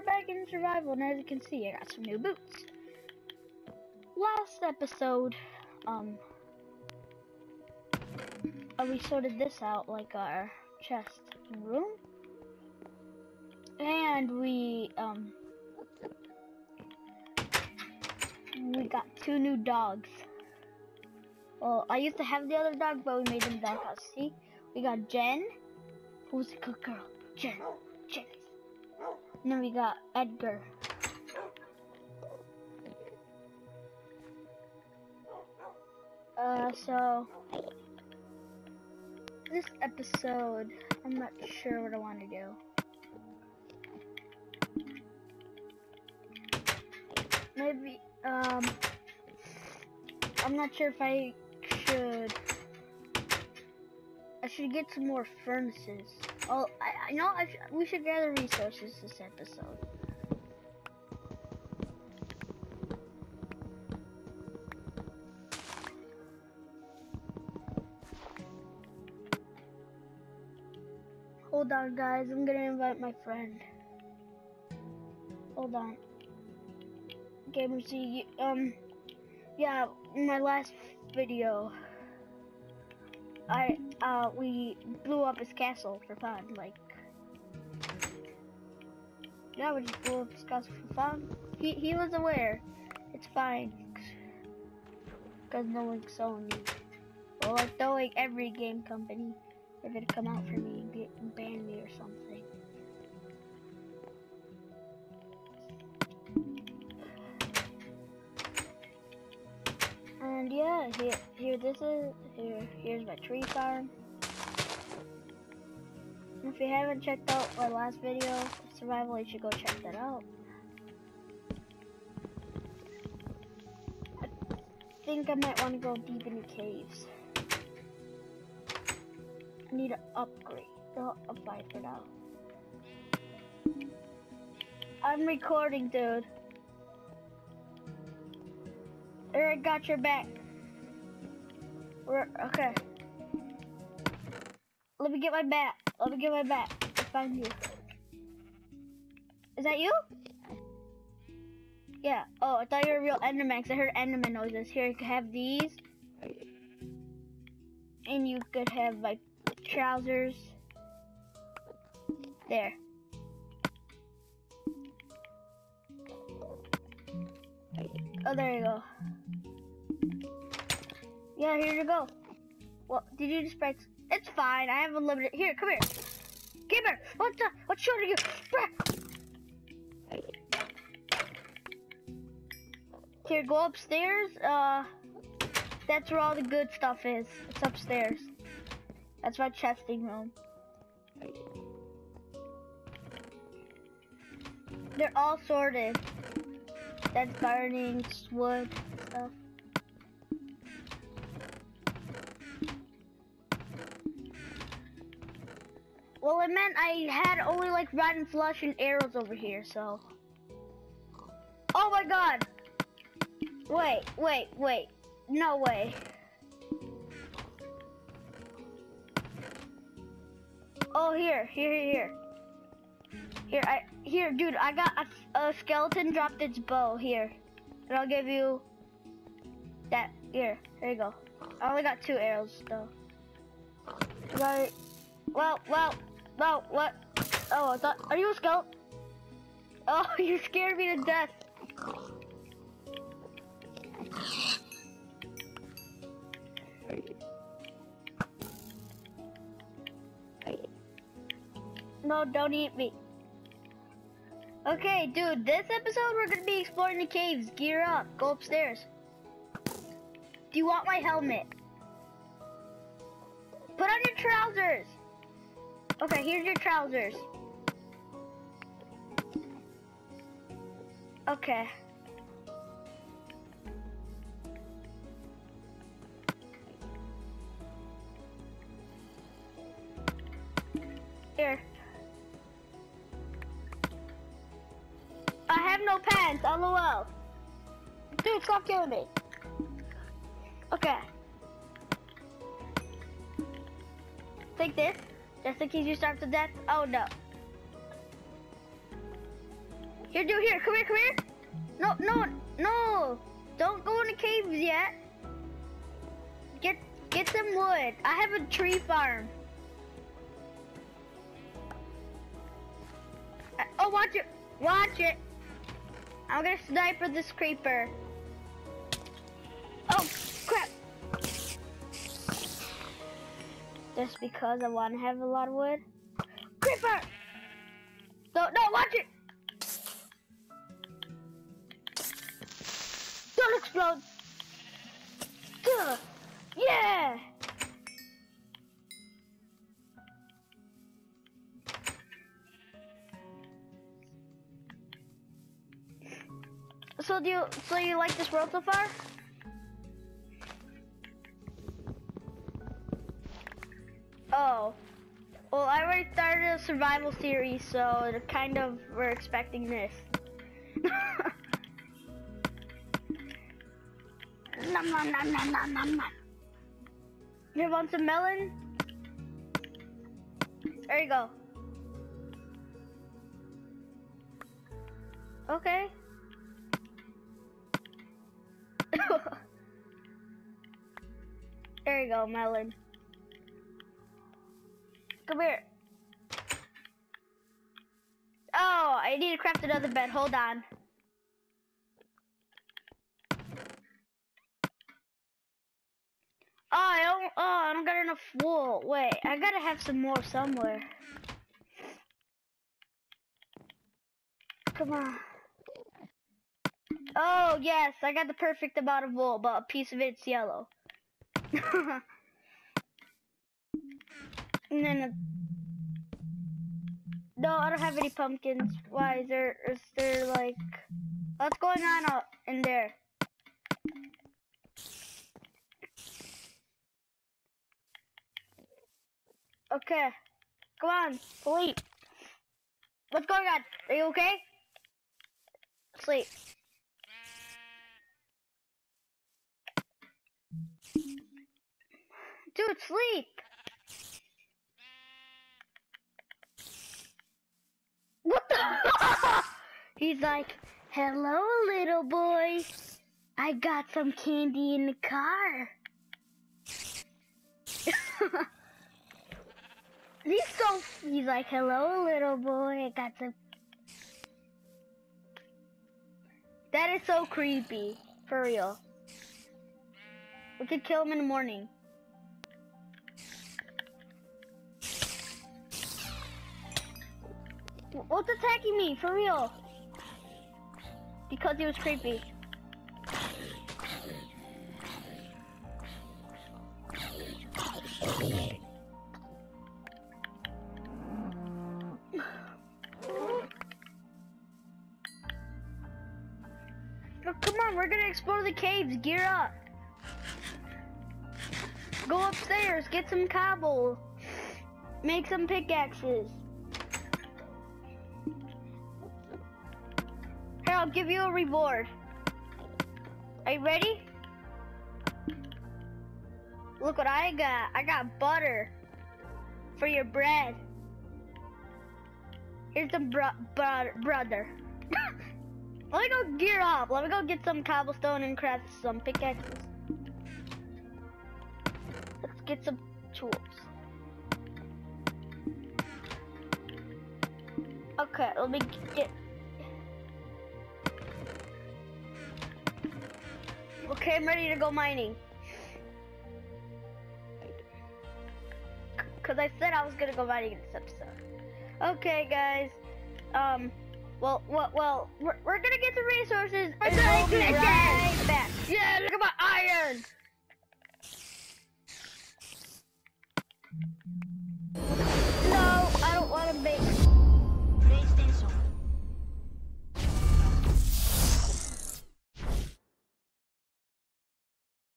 we're back in survival, and as you can see, I got some new boots. Last episode, um, uh, we sorted this out, like our chest and room. And we, um, we got two new dogs. Well, I used to have the other dog, but we made him them doghouse. See? We got Jen, who's a good girl. Jen, Jen. And then we got Edgar. Uh, so this episode, I'm not sure what I want to do. Maybe, um, I'm not sure if I should. I should get some more furnaces. I know I sh we should gather resources this episode. Hold on, guys. I'm gonna invite my friend. Hold on. Gamer Z, um, yeah, my last video, I, uh, we blew up his castle for fun, like, yeah, we just his castle for fun. He, he was aware. It's fine. Because no one's selling me. Well, like, though, like, every game company, they're gonna come out for me and get and ban me or something. And yeah, here, here, this is, here, here's my tree farm. If you haven't checked out my last video, survival, you should go check that out. I think I might want to go deep in the caves. I need to upgrade. I'll apply for now. I'm recording, dude. Eric got your back. We're okay. Let me get my bat. Let me get my bat. I find you. Is that you? Yeah. Oh, I thought you were a real Enderman. Cause I heard Enderman noises. Here, you could have these, and you could have like trousers. There. Oh, there you go. Yeah, here you go. Well, did you just break? It's fine. I have unlimited. Here, come here. Come here. What the? What's shooting you? Here, go upstairs. Uh, that's where all the good stuff is. It's upstairs. That's my chesting room. They're all sorted. That's gardening, wood, stuff. Well, it meant I had only like rotten flesh and arrows over here, so. Oh my god! Wait, wait, wait. No way. Oh, here, here, here, here. Here, I, here, dude, I got a, a skeleton dropped its bow here. And I'll give you that, here, there you go. I only got two arrows, though. Right. Well, well, well, what? Oh, I thought, are you a skeleton? Oh, you scared me to death. No, don't eat me. Okay, dude, this episode we're gonna be exploring the caves. Gear up, go upstairs. Do you want my helmet? Put on your trousers. Okay, here's your trousers. Okay. Here. I have no pants, lol. Dude, stop killing me. Okay. Take this, just in case you starve to death. Oh no. Here, dude, here, come here, come here. No, no, no. Don't go in the caves yet. Get, get some wood. I have a tree farm. Uh, Oh, watch it. Watch it. I'm gonna sniper this creeper. Oh, crap. Just because I want to have a lot of wood. Creeper! No, no, watch it! Don't explode! Duh. Yeah! So do you, so you like this world so far? Well, I already started a survival series, so kind of we're expecting this. nom nom nom nom nom nom nom. You want some melon? There you go. Okay. there you go, melon. Come here. Oh, I need to craft another bed. Hold on. Oh, I don't. Oh, I don't got enough wool. Wait, I gotta have some more somewhere. Come on. Oh yes, I got the perfect amount of wool, but a piece of it's yellow. and then a no, I don't have any pumpkins. Why is there? Is there like what's going on out in there? Okay, come on, sleep. What's going on? Are you okay? Sleep. Dude, sleep. What the? He's like, hello, little boy. I got some candy in the car. he's so, he's like, hello, little boy. I got some. That is so creepy. For real. We could kill him in the morning. What's attacking me? For real? Because he was creepy. Oh, come on, we're gonna explore the caves. Gear up. Go upstairs, get some cobble. Make some pickaxes. I'll give you a reward. Are you ready? Look what I got. I got butter for your bread. Here's bro brother. Let me go gear up. Let me go get some cobblestone and craft some pickaxes. Let's get some tools. Okay, let me get. Okay, I'm ready to go mining. Cause I said I was gonna go mining in this episode. Okay, guys. Um. Well, well, well, we're, we're gonna get the resources.